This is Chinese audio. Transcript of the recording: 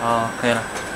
哦，可以了。